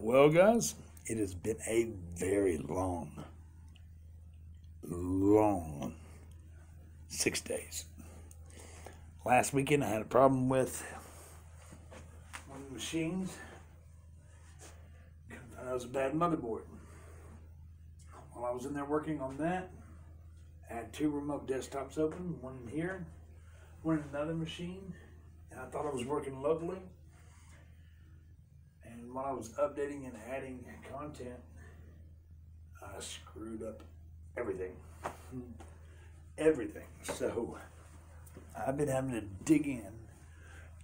Well, guys, it has been a very long, long six days. Last weekend, I had a problem with one of the machines. That was a bad motherboard. While I was in there working on that, I had two remote desktops open, one here, one in another machine, and I thought I was working locally. And while I was updating and adding content, I screwed up everything. Everything. So I've been having to dig in,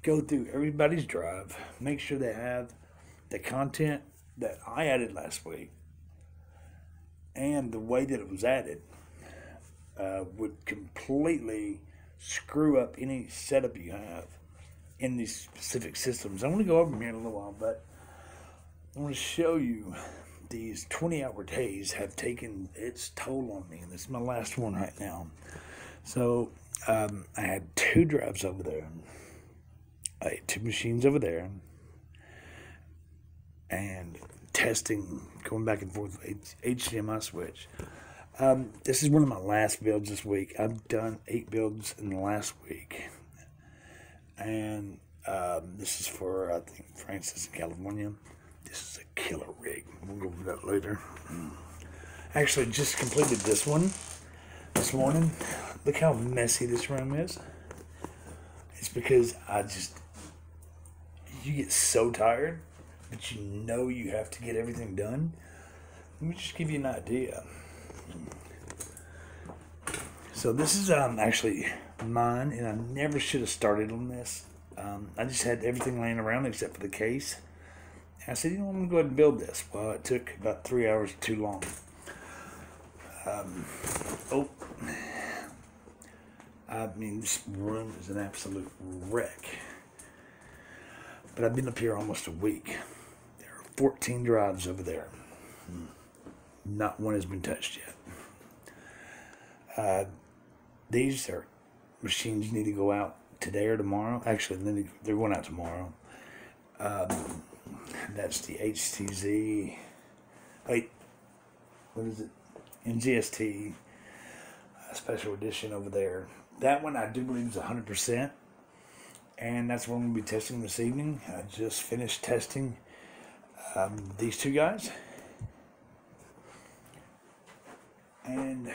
go through everybody's drive, make sure they have the content that I added last week and the way that it was added uh, would completely screw up any setup you have in these specific systems. I'm going to go over them here in a little while, but I want to show you these 20 hour days have taken its toll on me. And this is my last one right now. So um, I had two drives over there, I had two machines over there, and testing, going back and forth with HDMI switch. Um, this is one of my last builds this week. I've done eight builds in the last week. And um, this is for, I think, Francis in California. Killer rig. We'll go over that later. Actually, just completed this one this morning. Look how messy this room is. It's because I just, you get so tired, but you know you have to get everything done. Let me just give you an idea. So this is um, actually mine, and I never should have started on this. Um, I just had everything laying around except for the case. And I said, you know, I'm gonna go ahead and build this. Well, it took about three hours too long. Um, oh, I mean, this room is an absolute wreck. But I've been up here almost a week. There are 14 drives over there. Not one has been touched yet. Uh, these are machines need to go out today or tomorrow. Actually, they- they're going out tomorrow. Um, that's the HTZ. Wait, what is it? NGST uh, special edition over there. That one I do believe is 100%. And that's what to be testing this evening. I just finished testing um, these two guys. And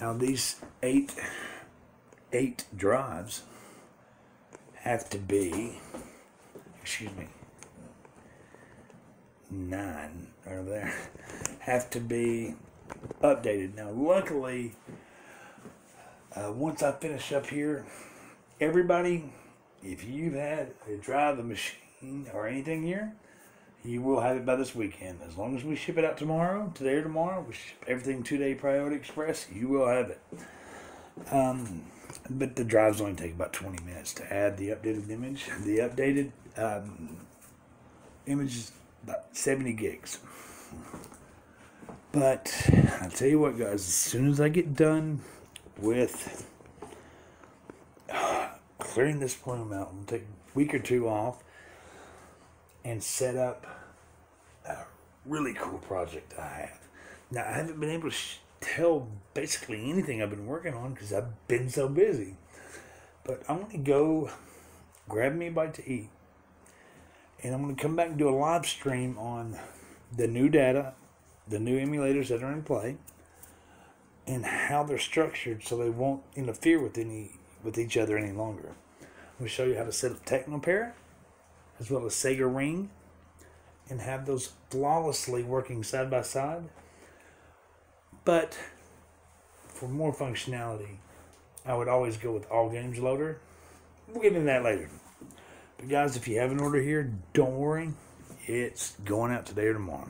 now these eight eight drives have to be excuse me nine over there have to be updated. Now luckily uh, once I finish up here everybody if you've had a drive the machine or anything here you will have it by this weekend. As long as we ship it out tomorrow, today or tomorrow, we ship everything two day priority express, you will have it. Um, but the drives only take about 20 minutes to add the updated image. The updated um, image is about 70 gigs. But I'll tell you what, guys, as soon as I get done with clearing this plume out, I'm take a week or two off and set up a really cool project I have. Now, I haven't been able to tell basically anything I've been working on because I've been so busy. But I'm going to go grab me a bite to eat. And I'm going to come back and do a live stream on the new data, the new emulators that are in play, and how they're structured so they won't interfere with any with each other any longer. I'm going to show you how to set up TeknoParrot as well as Sega Ring and have those flawlessly working side by side. But for more functionality, I would always go with All Games Loader. We'll get into that later. But guys, if you have an order here, don't worry. It's going out today or tomorrow.